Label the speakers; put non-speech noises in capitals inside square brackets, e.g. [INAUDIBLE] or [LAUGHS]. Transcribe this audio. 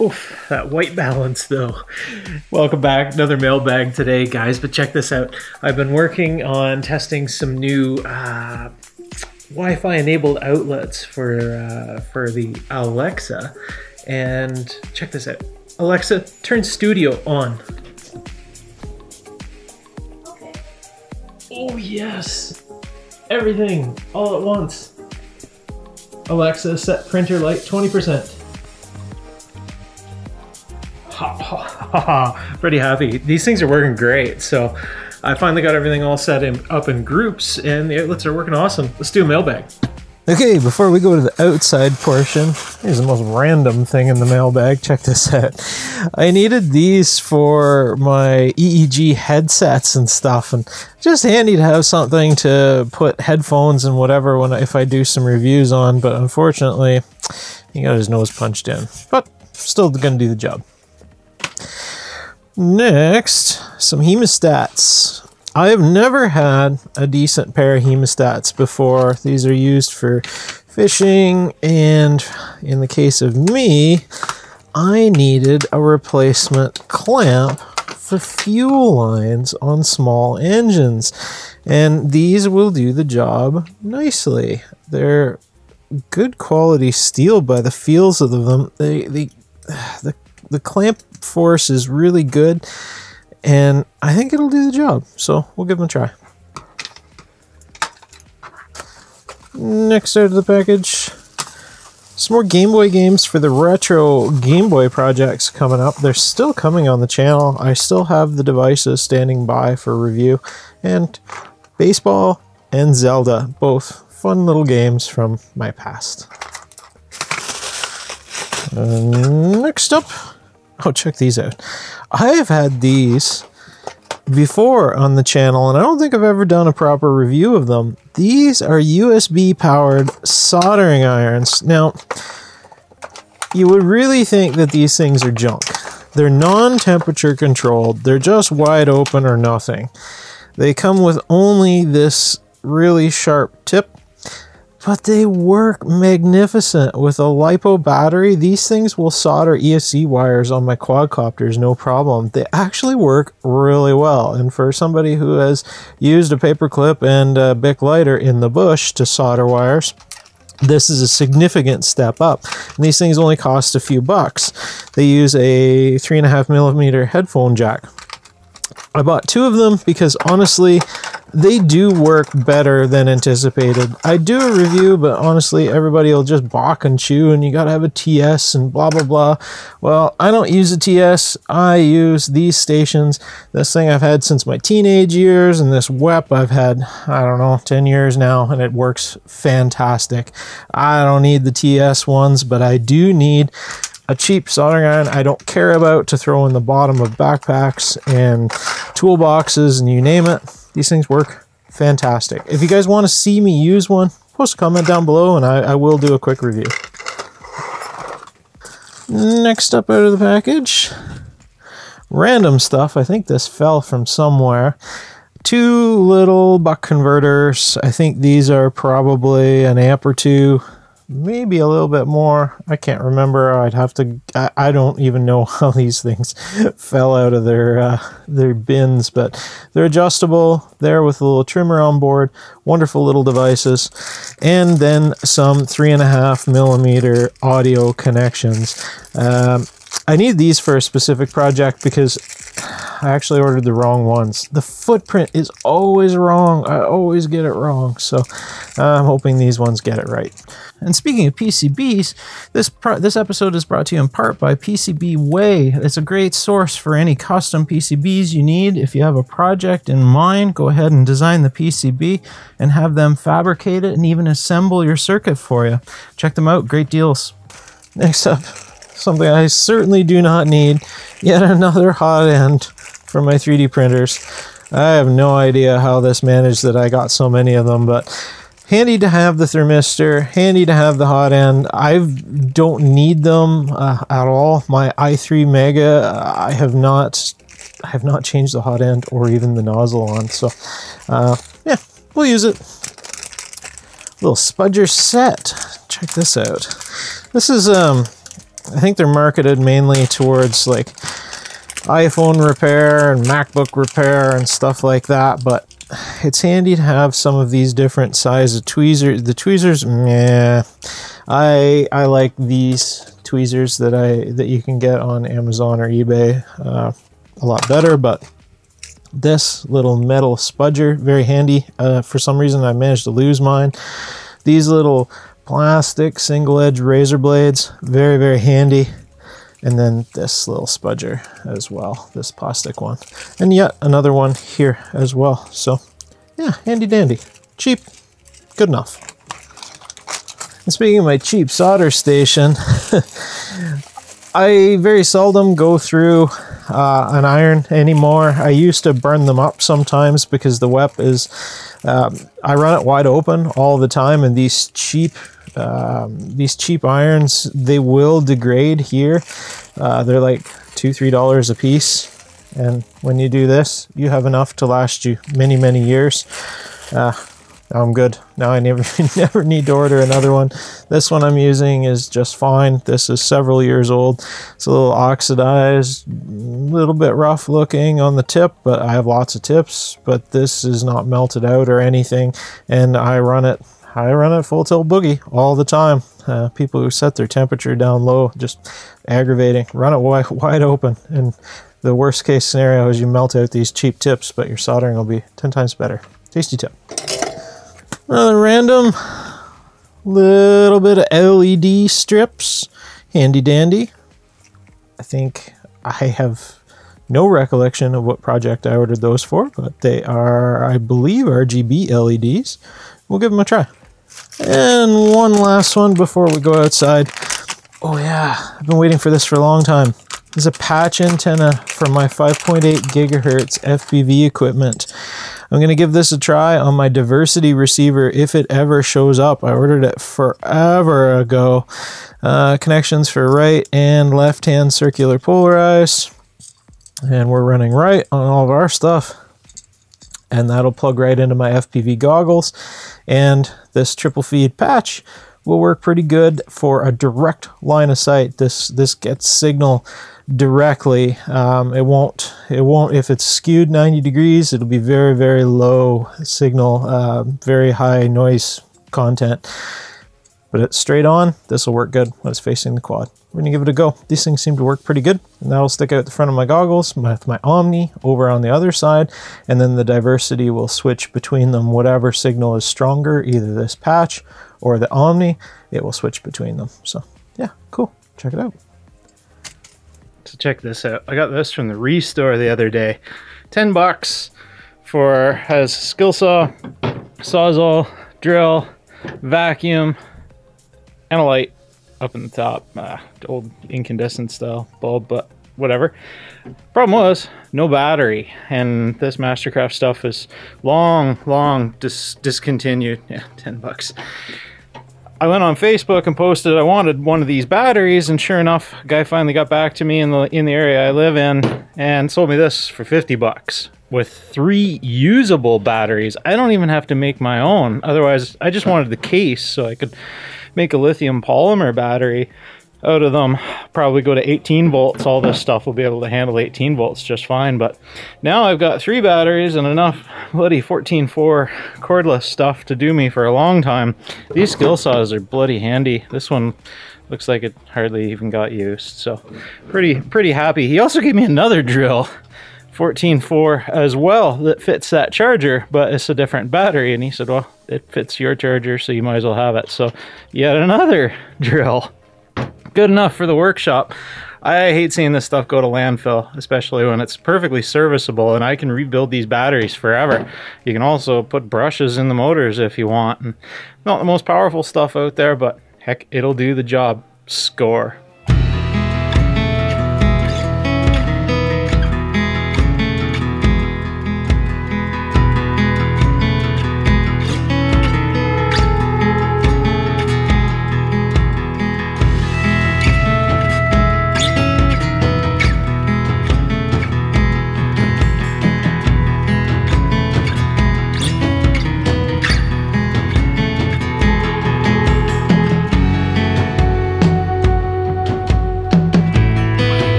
Speaker 1: Oof, that white balance though. Welcome back. Another mailbag today, guys. But check this out. I've been working on testing some new uh, Wi-Fi enabled outlets for uh, for the Alexa, and check this out. Alexa, turn Studio on.
Speaker 2: Okay.
Speaker 1: Oh yes, everything all at once. Alexa, set printer light twenty percent. [LAUGHS] Pretty happy. These things are working great. So. I finally got everything all set in, up in groups, and the outlets are working awesome. Let's do a mailbag.
Speaker 3: Okay, before we go to the outside portion, here's the most random thing in the mailbag. Check this out. I needed these for my EEG headsets and stuff, and just handy to have something to put headphones and whatever when if I do some reviews on. But unfortunately, he got his nose punched in. But still gonna do the job. Next, some hemostats. I have never had a decent pair of hemostats before. These are used for fishing, and in the case of me, I needed a replacement clamp for fuel lines on small engines, and these will do the job nicely. They're good quality steel by the feels of them. They, they, the, the clamp force is really good and I think it'll do the job. So we'll give them a try. Next out of the package, some more Game Boy games for the retro Game Boy projects coming up. They're still coming on the channel. I still have the devices standing by for review. And Baseball and Zelda, both fun little games from my past. Uh, next up, oh, check these out. I have had these before on the channel, and I don't think I've ever done a proper review of them. These are USB powered soldering irons. Now, you would really think that these things are junk. They're non temperature controlled, they're just wide open or nothing. They come with only this really sharp tip but they work magnificent with a lipo battery. These things will solder ESC wires on my quadcopters no problem. They actually work really well. And for somebody who has used a paperclip and a Bic lighter in the bush to solder wires, this is a significant step up. And these things only cost a few bucks. They use a three and a half millimeter headphone jack. I bought two of them because honestly, they do work better than anticipated. I do a review, but honestly, everybody will just balk and chew, and you gotta have a TS and blah blah blah. Well, I don't use a TS. I use these stations. This thing I've had since my teenage years, and this WEP I've had I don't know 10 years now, and it works fantastic. I don't need the TS ones, but I do need a cheap soldering iron I don't care about to throw in the bottom of backpacks and toolboxes and you name it. These things work fantastic. If you guys want to see me use one, post a comment down below and I, I will do a quick review. Next up out of the package, random stuff. I think this fell from somewhere. Two little buck converters. I think these are probably an amp or two maybe a little bit more. I can't remember. I'd have to. I, I don't even know [LAUGHS] how these things [LAUGHS] fell out of their uh, their bins, but they're adjustable. There with a little trimmer on board. Wonderful little devices, and then some three and a half millimeter audio connections. Um, I need these for a specific project because I actually ordered the wrong ones. The footprint is always wrong. I always get it wrong. So I'm hoping these ones get it right. And speaking of PCBs, this this episode is brought to you in part by PCB Way. It's a great source for any custom PCBs you need. If you have a project in mind, go ahead and design the PCB and have them fabricate it and even assemble your circuit for you. Check them out. Great deals. Next up, something I certainly do not need. Yet another hot end for my 3D printers. I have no idea how this managed that I got so many of them, but handy to have the thermistor, handy to have the hot end. I don't need them uh, at all. My i3 Mega, I have not, I have not changed the hot end or even the nozzle on. So, uh, yeah, we'll use it. Little spudger set. Check this out. This is um I think they're marketed mainly towards like iPhone repair and MacBook repair and stuff like that, but it's handy to have some of these different size of tweezers. The tweezers, yeah, I I like these tweezers that I that you can get on Amazon or eBay uh, a lot better, but this little metal spudger very handy. Uh, for some reason, I managed to lose mine. These little plastic single edge razor blades, very very handy and then this little spudger as well, this plastic one. And yet another one here as well. So yeah, handy dandy. Cheap, good enough. And speaking of my cheap solder station, [LAUGHS] I very seldom go through uh, an iron anymore. I used to burn them up sometimes because the WEP is, um, I run it wide open all the time and these cheap um, these cheap irons they will degrade here. Uh, they're like two three dollars a piece. And when you do this you have enough to last you many many years. Uh, I'm good. Now I never [LAUGHS] never need to order another one. This one I'm using is just fine. This is several years old. It's a little oxidized a little bit rough looking on the tip but I have lots of tips but this is not melted out or anything and I run it I run it full tilt boogie all the time. Uh, people who set their temperature down low, just aggravating. Run it wide, wide open. And the worst case scenario is you melt out these cheap tips, but your soldering will be 10 times better. Tasty tip. Another random little bit of LED strips. Handy dandy. I think I have no recollection of what project I ordered those for, but they are, I believe, RGB LEDs. We'll give them a try. And one last one before we go outside. Oh yeah, I've been waiting for this for a long time. There's a patch antenna for my 5.8 gigahertz FPV equipment. I'm going to give this a try on my diversity receiver if it ever shows up. I ordered it forever ago. Uh, connections for right and left hand circular polarized. And we're running right on all of our stuff and that'll plug right into my FPV goggles. And this triple feed patch will work pretty good for a direct line of sight. This this gets signal directly. Um, it won't it won't if it's skewed 90 degrees. It'll be very very low signal, uh, very high noise content. But it's straight on. This will work good when it's facing the quad we're gonna give it a go. These things seem to work pretty good. And that'll stick out the front of my goggles with my Omni over on the other side. And then the diversity will switch between them. Whatever signal is stronger, either this patch or the Omni, it will switch between them. So yeah, cool. Check it out.
Speaker 1: So check this out. I got this from the Restore the other day. 10 bucks for has skill saw, sawzall, drill, vacuum, and a light up in the top. Uh, old incandescent style bulb, but whatever. Problem was, no battery. And this Mastercraft stuff is long, long dis discontinued. [LAUGHS] Yeah, 10 bucks. I went on Facebook and posted I wanted one of these batteries, and sure enough, a guy finally got back to me in the in the area I live in and sold me this for 50 bucks with three usable batteries. I don't even have to make my own. Otherwise, I just wanted the case so I could make a lithium polymer battery out of them probably go to 18 volts. All this stuff will be able to handle 18 volts just fine. But now I've got three batteries and enough bloody 14.4 cordless stuff to do me for a long time. These skill saws are bloody handy. This one looks like it hardly even got used. So pretty pretty happy. He also gave me another drill 14.4 as well that fits that charger, but it's a different battery. And he said, well, it fits your charger, so you might as well have it. So yet another [LAUGHS] drill. Good enough for the workshop. I hate seeing this stuff go to landfill, especially when it's perfectly serviceable and I can rebuild these batteries forever. You can also put brushes in the motors if you want. And not the most powerful stuff out there, but heck, it'll do the job. Score.